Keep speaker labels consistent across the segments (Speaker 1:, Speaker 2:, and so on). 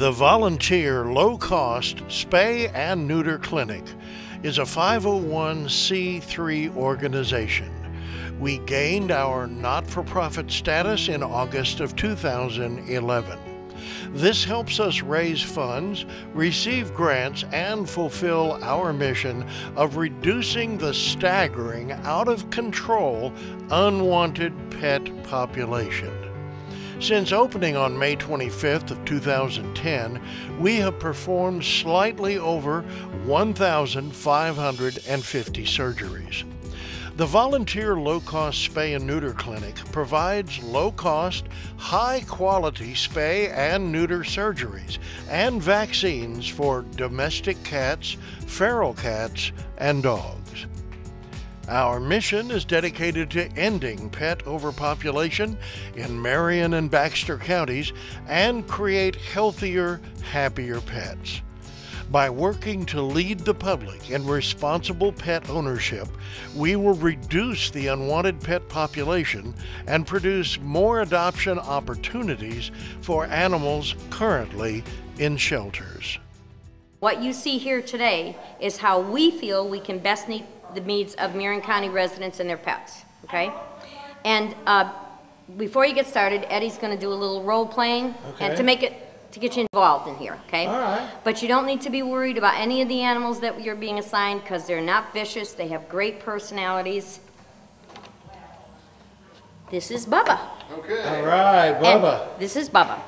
Speaker 1: The Volunteer Low Cost Spay and Neuter Clinic is a 501c3 organization. We gained our not for profit status in August of 2011. This helps us raise funds, receive grants, and fulfill our mission of reducing the staggering, out of control, unwanted pet population. Since opening on May 25th of 2010, we have performed slightly over 1,550 surgeries. The Volunteer Low Cost Spay and Neuter Clinic provides low cost, high quality spay and neuter surgeries and vaccines for domestic cats, feral cats, and dogs. Our mission is dedicated to ending pet overpopulation in Marion and Baxter counties and create healthier, happier pets. By working to lead the public in responsible pet ownership, we will reduce the unwanted pet population and produce more adoption opportunities for animals currently in shelters.
Speaker 2: What you see here today is how we feel we can best meet the needs of Marion County residents and their pets, okay? And uh, before you get started, Eddie's going to do a little role playing and
Speaker 1: Okay.
Speaker 2: to make it to get you involved in here, okay?
Speaker 1: All right.
Speaker 2: But you don't need to be worried about any of the animals that you're being assigned because they're not vicious. They have great personalities. This is Bubba. Okay.
Speaker 1: All right,
Speaker 2: And this is Bubba.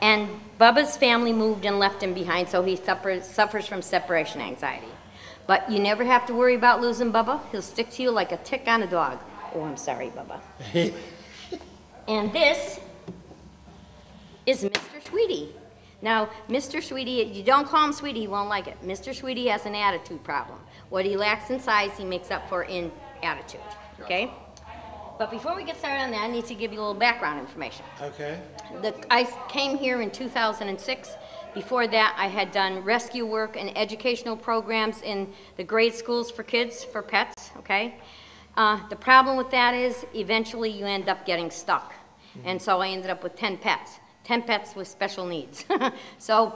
Speaker 2: And Bubba's family moved and left him behind, so he suffers, suffers from separation anxiety. But you never have to worry about losing Bubba. He'll stick to you like a tick on a dog. Oh, I'm sorry, Bubba. and this is Mr. Sweetie. Now, Mr. Sweetie, you don't call him Sweetie, he won't like it. Mr. Sweetie has an attitude problem. What he lacks in size, he makes up for in attitude. Okay? But before we get started on that, I need to give you a little background information.
Speaker 1: Okay.
Speaker 2: The, I came here in 2006. Before that, I had done rescue work and educational programs in the grade schools for kids, for pets, okay? Uh, the problem with that is eventually you end up getting stuck. And so I ended up with 10 pets, 10 pets with special needs. so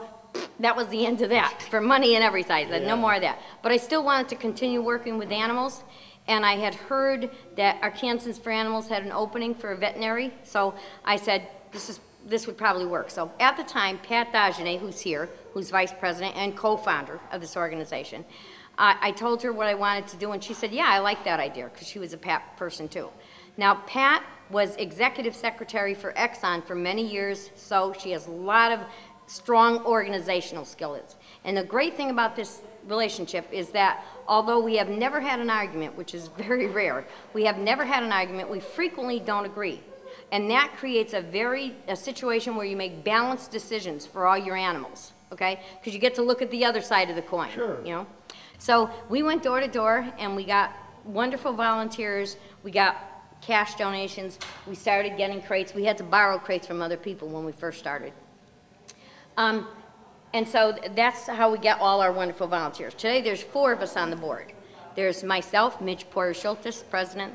Speaker 2: that was the end of that for money and everything. I said, no more of that. But I still wanted to continue working with animals. And I had heard that Arkansans for Animals had an opening for a veterinary. So I said, this is this would probably work. So at the time, Pat Dagenet, who's here, who's vice president and co-founder of this organization, I, I told her what I wanted to do, and she said, yeah, I like that idea, because she was a Pat person too. Now, Pat was executive secretary for Exxon for many years, so she has a lot of strong organizational skills. And the great thing about this relationship is that although we have never had an argument, which is very rare, we have never had an argument, we frequently don't agree. And that creates a very, a situation where you make balanced decisions for all your animals, okay? Because you get to look at the other side of the coin,
Speaker 1: Sure.
Speaker 2: you know? So we went door to door and we got wonderful volunteers. We got cash donations. We started getting crates. We had to borrow crates from other people when we first started. Um, and so th- that's how we get all our wonderful volunteers. Today, there's four of us on the board. There's myself, Mitch Porter Schultes, president,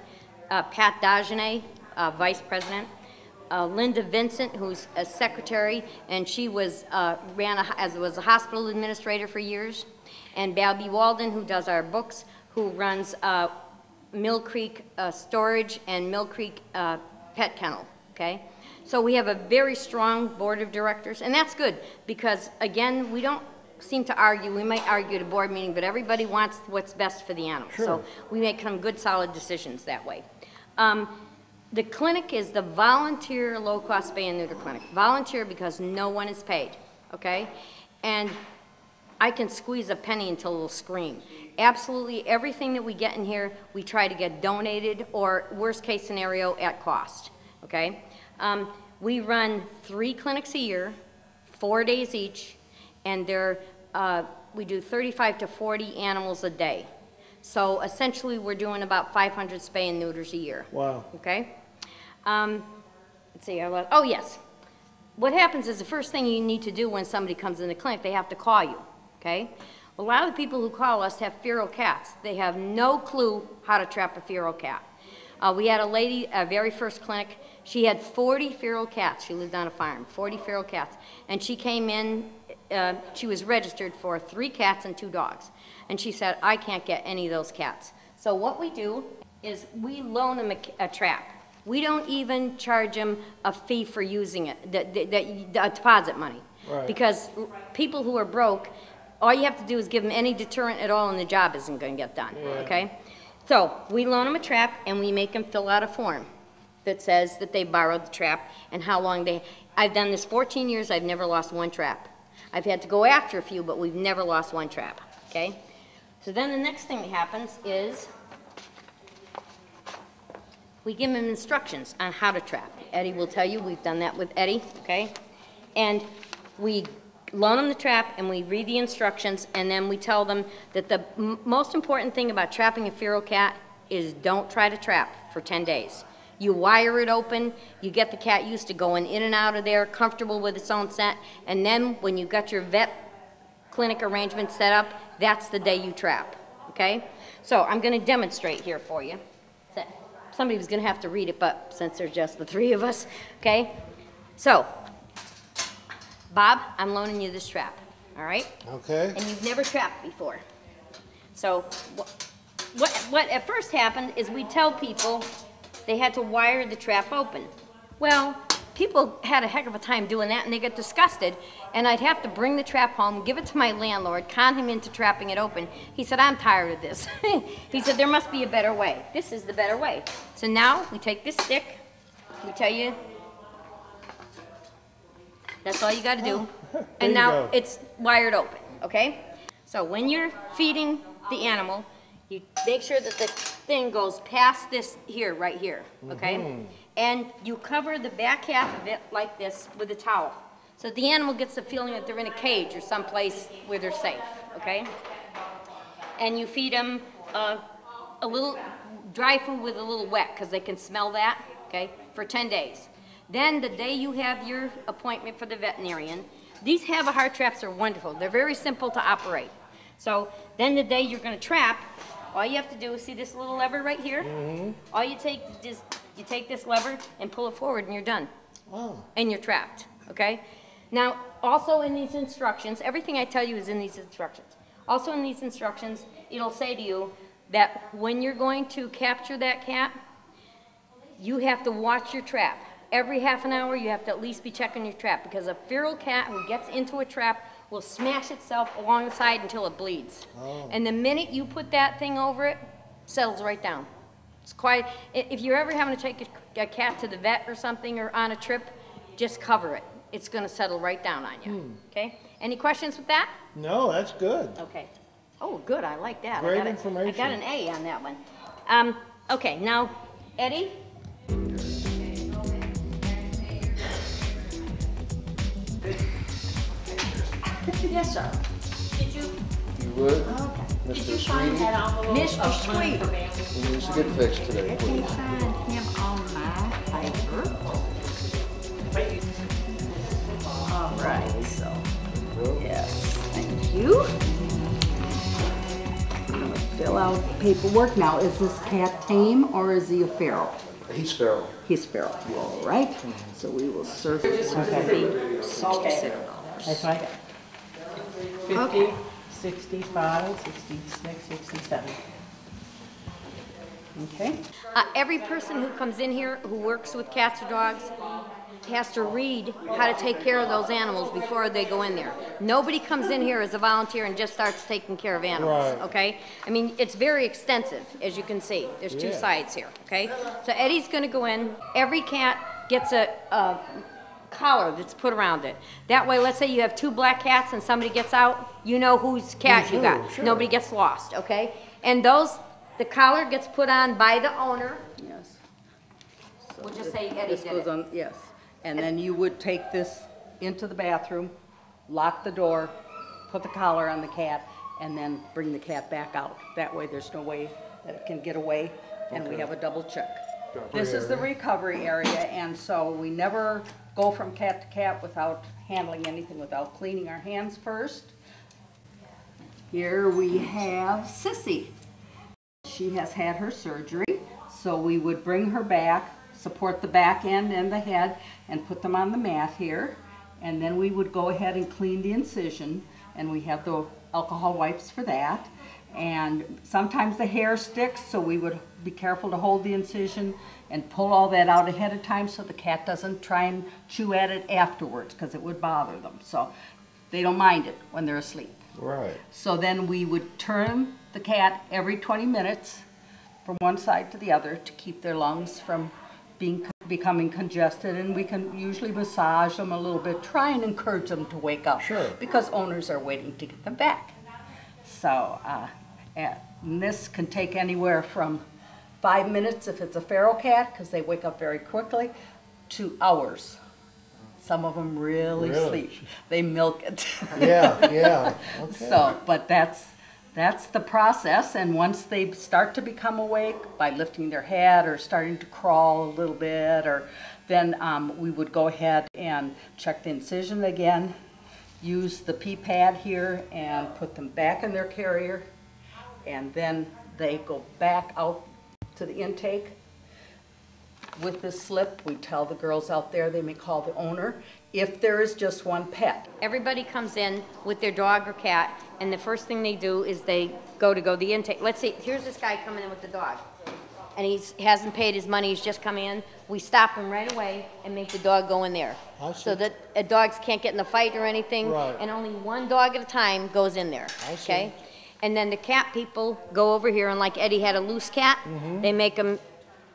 Speaker 2: uh, Pat Dagenet, uh, vice president, uh, Linda Vincent, who's a secretary, and she was uh, ran a, as was a hospital administrator for years, and Babby Walden, who does our books, who runs uh, Mill Creek uh, Storage and Mill Creek uh, Pet Kennel. Okay, so we have a very strong board of directors, and that's good because again, we don't seem to argue. We might argue at a board meeting, but everybody wants what's best for the animal. So we make some good, solid decisions that way. Um, the clinic is the volunteer low-cost spay and neuter clinic. Volunteer because no one is paid, okay? And I can squeeze a penny until it'll scream. Absolutely everything that we get in here, we try to get donated or worst case scenario at cost, okay? Um, we run three clinics a year, four days each, and they're, uh, we do 35 to 40 animals a day. So essentially, we're doing about 500 spay and neuters a year.
Speaker 1: Wow.
Speaker 2: Okay? Um, let's see, oh, yes. What happens is the first thing you need to do when somebody comes in the clinic, they have to call you, okay? A lot of the people who call us have feral cats. They have no clue how to trap a feral cat. Uh, we had a lady, a very first clinic, she had 40 feral cats. She lived on a farm, 40 feral cats. And she came in uh, she was registered for three cats and two dogs. And she said, I can't get any of those cats. So what we do is we loan them a, a trap. We don't even charge them a fee for using it, the deposit money.
Speaker 1: Right.
Speaker 2: Because people who are broke, all you have to do is give them any deterrent at all and the job isn't gonna get done, okay? So, we loan them a trap and we make them fill out a form that says that they borrowed the trap and how long they, I've done this 14 years, I've never lost one trap. I've had to go after a few, but we've never lost one trap, okay? So then the next thing that happens is we give them instructions on how to trap. Eddie will tell you, we've done that with Eddie, okay? And we loan them the trap and we read the instructions and then we tell them that the m- most important thing about trapping a feral cat is don't try to trap for 10 days. You wire it open, you get the cat used to going in and out of there, comfortable with its own scent, and then when you've got your vet clinic arrangement set up, that's the day you trap, okay? So I'm gonna demonstrate here for you. So- Somebody was gonna have to read it, but since there's just the three of us, okay? So, Bob, I'm loaning you this trap, all right?
Speaker 1: Okay?
Speaker 2: And you've never trapped before. So, wh- what, what at first happened is we tell people they had to wire the trap open. Well, people had a heck of a time doing that and they get disgusted. And I'd have to bring the trap home, give it to my landlord, con him into trapping it open. He said, I'm tired of this. he said, there must be a better way. This is the better way. So now we take this stick, we tell you, that's all you gotta do. And now
Speaker 1: go.
Speaker 2: it's wired open, okay? So when you're feeding the animal, you make sure that the thing goes past this here, right here, okay?
Speaker 1: Mm-hmm.
Speaker 2: And you cover the back half of it like this with a towel. So the animal gets the feeling that they're in a cage or someplace where they're safe, okay? And you feed them uh, a little dry food with a little wet, because they can smell that, okay, for 10 days. Then the day you have your appointment for the veterinarian, these have-a-heart traps are wonderful. They're very simple to operate. So then the day you're gonna trap, all you have to do is see this little lever right here? All you take is just, you take this lever and pull it forward and you're done
Speaker 1: Oh,
Speaker 2: and you're trapped, okay? Now, also in these instructions, everything I tell you is in these instructions. Also in these instructions, it'll say to you that when you're going to capture that cat, you have to watch your trap. Every half an hour, you have to at least be checking your trap, because a feral cat who gets into a trap will smash itself along the side until it bleeds. Oh. And the minute you put that thing over it, settles right down. It's quite, if you're ever having to take a, a cat to the vet or something or on a trip, just cover it. It's gonna settle right down on you, okay? Any questions with that?
Speaker 1: no, that's good.
Speaker 2: Okay. Oh, good, I like that. I
Speaker 1: Great
Speaker 2: got a- I got an A on that one. Um, okay, now, Eddie? Yes, sir. Did you,
Speaker 3: You would?
Speaker 2: okay. Did you find that envelope? Mr. Sweet.
Speaker 3: he needs a good fix today,
Speaker 2: Let me
Speaker 3: please.
Speaker 2: find him on my paper. All right, so, yes, thank you.
Speaker 4: I'm gonna Fill out paperwork now. Is this cat tame or is he a feral?
Speaker 3: He's feral.
Speaker 4: He's feral, all right. So we will serve.
Speaker 2: Okay. Sixty-seven dollars.
Speaker 5: That's right. Okay. 65, 66, 67.
Speaker 4: Okay?
Speaker 2: Uh, every person who comes in here who works with cats or dogs has to read how to take care of those animals before they go in there. Nobody comes in here as a volunteer and just starts taking care of animals,
Speaker 1: Right.
Speaker 2: okay? I mean, it's very extensive, as you can see. There's two
Speaker 1: Yeah.
Speaker 2: sides here, okay? So Eddie's gonna go in, every cat gets a, a collar that's put around it. That way, let's say you have two black cats and somebody gets out, you know whose cat
Speaker 1: Who's
Speaker 2: you got.
Speaker 1: sure.
Speaker 2: Nobody gets lost, okay? And those, the collar gets put on by the owner.
Speaker 4: yes.
Speaker 2: We'll just say Eddie
Speaker 4: This
Speaker 2: did
Speaker 4: goes
Speaker 2: it.
Speaker 4: on, yes. And then you would take this into the bathroom, lock the door, put the collar on the cat, and then bring the cat back out. That way, there's no way that it can get away, and we have a double check. This is the recovery area, and so we never go from cat to cat without handling anything, without cleaning our hands first. Here we have Sissy. She has had her surgery, so we would bring her back, support the back end and the head, and put them on the mat here. And then we would go ahead and clean the incision, and we have the alcohol wipes for that. And sometimes the hair sticks, so we would be careful to hold the incision and pull all that out ahead of time so the cat doesn't try and chew at it afterwards, because it would bother them. So they don't mind it when they're asleep.
Speaker 3: Right.
Speaker 4: So then we would turn the cat every 20 minutes from one side to the other to keep their lungs from being becoming congested and we can usually massage them a little bit try and encourage them to wake up
Speaker 3: Sure.
Speaker 4: because owners are waiting to get them back so uh, and this can take anywhere from five minutes if it's a feral cat because they wake up very quickly to hours some of them really,
Speaker 3: Really?
Speaker 4: sleep they milk it
Speaker 3: Yeah, yeah. Okay.
Speaker 4: so, but that's, that's the process, and once they start to become awake by lifting their head or starting to crawl a little bit, or then um, we would go ahead and check the incision again, use the pee pad here and put them back in their carrier, and then they go back out to the intake. With this slip, we tell the girls out there, they may call the owner, if there is just one pet.
Speaker 2: Everybody comes in with their dog or cat, and the first thing they do is they go to go the intake. Let's see, here's this guy coming in with the dog, and he hasn't paid his money, he's just come in. We stop him right away and make the dog go in there.
Speaker 3: I
Speaker 2: So that uh, dogs can't get in a fight or anything.
Speaker 3: Right.
Speaker 2: And only one dog at a time goes in there,
Speaker 3: I see.
Speaker 2: okay? And then the cat people go over here, and like Eddie had a loose cat,
Speaker 3: Mm-hmm.
Speaker 2: they make them,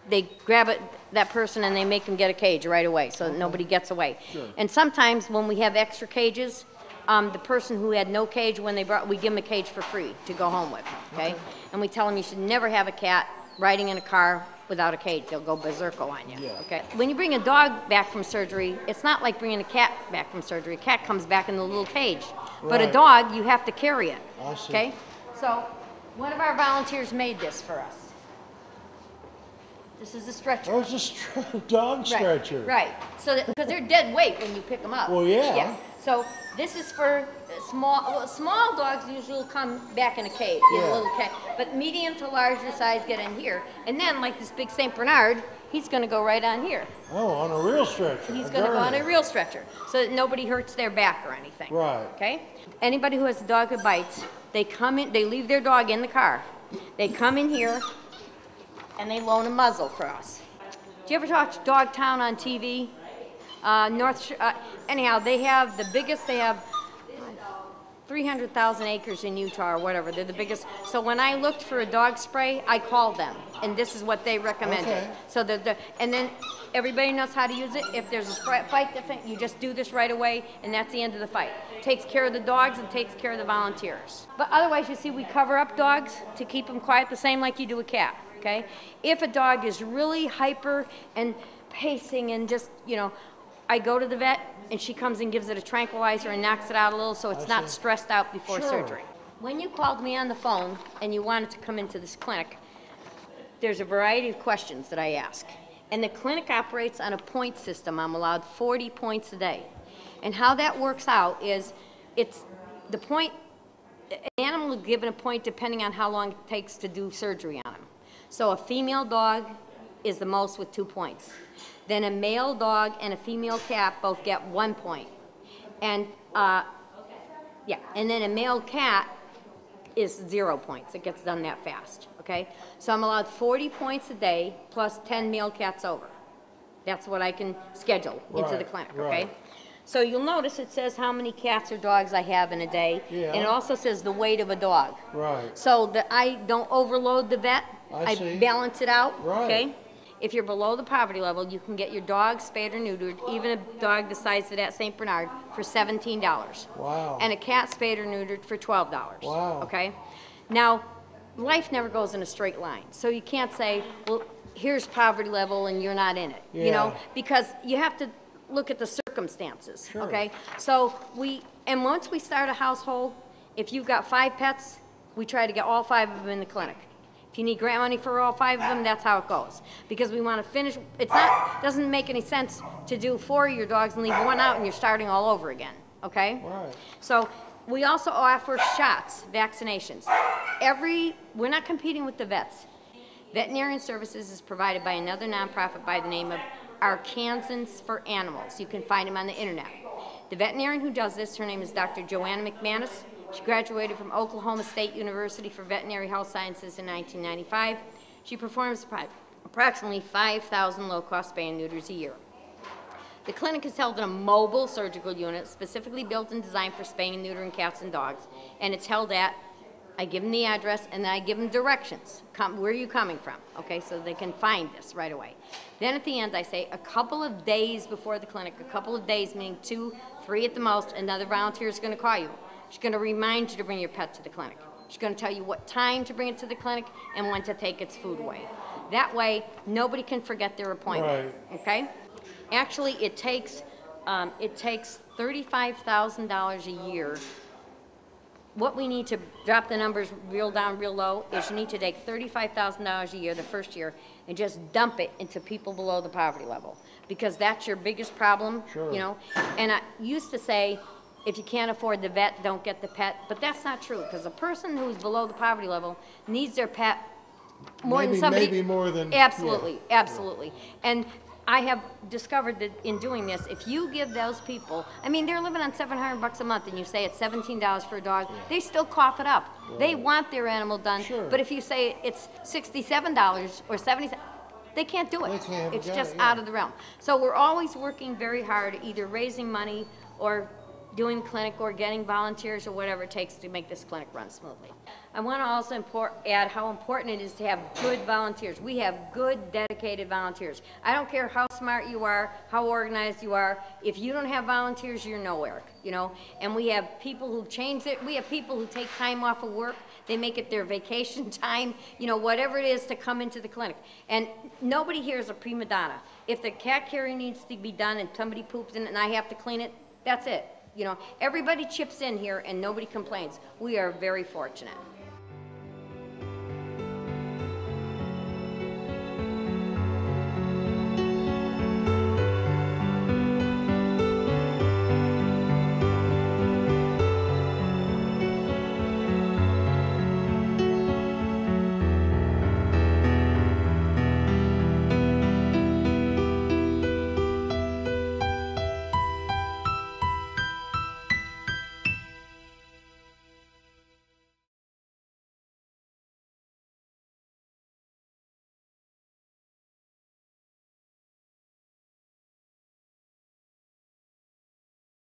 Speaker 2: they grab it, that person, and they make them get a cage right away, so that nobody gets away. And sometimes when we have extra cages, um, the person who had no cage when they brought, we give them a cage for free to go home with, okay? And we tell them you should never have a cat riding in a car without a cage. They'll go berserk on you, okay? When you bring a dog back from surgery, it's not like bringing a cat back from surgery. A cat comes back in the little cage. But a
Speaker 3: Right.
Speaker 2: dog, you have to carry it,
Speaker 3: I see.
Speaker 2: okay? So, one of our volunteers made this for us. This is a stretcher.
Speaker 3: Oh, it's a str- dog
Speaker 2: Right,
Speaker 3: stretcher.
Speaker 2: Right, so because they're dead weight when you pick them up.
Speaker 3: Well, yeah. yeah.
Speaker 2: So this is for uh, small, well, small dogs usually come back in a cage, in
Speaker 3: Yeah.
Speaker 2: a little cage. But medium to larger size get in here. And then like this big Saint Bernard, he's gonna go right on here.
Speaker 3: Oh, on a real stretcher.
Speaker 2: He's gonna go on a real stretcher, so that nobody hurts their back or anything.
Speaker 3: Right.
Speaker 2: Okay? Anybody who has a dog that bites, they come in, they leave their dog in the car. They come in here and they loan a muzzle for us. Do you ever watch Dogtown on TV? Uh, North, uh, anyhow, they have the biggest, they have 300,000 acres in Utah or whatever. They're the biggest. So when I looked for a dog spray, I called them, and this is what they recommended.
Speaker 3: Okay.
Speaker 2: So the, the and then everybody knows how to use it. If there's a spray, fight, you just do this right away, and that's the end of the fight. Takes care of the dogs and takes care of the volunteers. But otherwise, you see, we cover up dogs to keep them quiet, the same like you do a cat. Okay? If a dog is really hyper and pacing and just you know, I go to the vet and she comes and gives it a tranquilizer and knocks it out a little so it's not stressed out before
Speaker 3: Sure.
Speaker 2: surgery. When you called me on the phone and you wanted to come into this clinic, there's a variety of questions that I ask. And the clinic operates on a point system. I'm allowed 40 points a day. And how that works out is it's the point, an animal is given a point depending on how long it takes to do surgery on him. So a female dog is the most with two points. Then a male dog and a female cat both get one point. And, uh, yeah, and then a male cat is zero points. It gets done that fast, okay? So I'm allowed 40 points a day plus 10 male cats over. That's what I can schedule into the
Speaker 3: Right,
Speaker 2: clinic,
Speaker 3: right.
Speaker 2: okay? So you'll notice it says how many cats or dogs I have in a day. And it also says the weight of a dog.
Speaker 3: Right.
Speaker 2: So that I don't overload the vet.
Speaker 3: I see.
Speaker 2: balance it out,
Speaker 3: Right.
Speaker 2: okay? If you're below the poverty level, you can get your dog spayed or neutered, even a dog the size of that St. Bernard, for seventeen dollars.
Speaker 3: Wow.
Speaker 2: And a cat spayed or neutered for twelve dollars.
Speaker 3: Wow.
Speaker 2: Okay? Now, life never goes in a straight line, so you can't say, well, here's poverty level and you're not in it, yeah. you know? Because you have to look at the circumstances, sure. okay? So we, and once we start a household, if you've got five pets, we try to get all five of them in the clinic. If you need grant money for all five of them, that's how it goes. Because we want to finish, it's not, doesn't make any sense to do four of your dogs and leave one out and you're starting all over again, okay?
Speaker 3: Right.
Speaker 2: So we also offer shots, vaccinations. Every, we're not competing with the vets. Veterinarian services is provided by another nonprofit by the name of Arkansans for Animals. You can find them on the internet. The veterinarian who does this, her name is Dr. Joanna McManus. She graduated from Oklahoma State University for Veterinary Health Sciences in 1995. She performs approximately 5,000 low-cost spay and neuters a year. The clinic is held in a mobile surgical unit specifically built and designed for spaying and neutering cats and dogs. And it's held at, I give them the address and then I give them directions. Come, where are you coming from? Okay, so they can find this right away. Then at the end, I say a couple of days before the clinic, a couple of days, meaning two, three at the most, another volunteer is going to call you. She's going to remind you to bring your pet to the clinic. She's going to tell you what time to bring it to the clinic and when to take its food away. That way, nobody can forget their appointment. Okay? Actually, it takes, um, it takes thirty-five thousand dollars a year. What we need to drop the numbers real down, real low, is you need to take thirty-five thousand dollars a year the first year and just dump it into people below the poverty level. Because that's your biggest problem, you know? And I used to say, if you can't afford the vet, don't get the pet, but that's not true, because a person who's below the poverty level needs their pet more than somebody.
Speaker 3: maybe more than- yeah.
Speaker 2: Absolutely, absolutely. And I have discovered that in doing this, if you give those people, I mean, they're living on seven hundred bucks a month, and you say it's seventeen dollars for a dog, they still cough it up. They want their animal done,
Speaker 3: Sure.
Speaker 2: but if you say it's sixty-seven dollars or seventy, they can't do it.
Speaker 3: They can't,
Speaker 2: It's
Speaker 3: yeah,
Speaker 2: just
Speaker 3: yeah.
Speaker 2: out of the realm. So we're always working very hard, either raising money or doing clinic or getting volunteers or whatever it takes to make this clinic run smoothly. I want to also add how important it is to have good volunteers. We have good, dedicated volunteers. I don't care how smart you are, how organized you are. If you don't have volunteers, you're nowhere, you know? And we have people who change it. We have people who take time off of work. They make it their vacation time, you know, whatever it is to come into the clinic. And nobody here is a prima donna. If the cat carrier needs to be done and somebody poops in it and I have to clean it, that's it. You know, everybody chips in here and nobody complains. We are very fortunate.